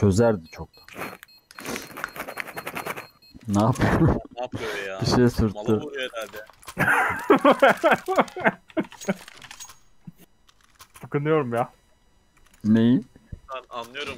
çözerdi çoktan. Ne yapıyor? Ne yapıyor ya? Bir şey Mala sürttü. vuruyor herhalde. Bakınıyorum ya. Neyi? Ben anlıyorum.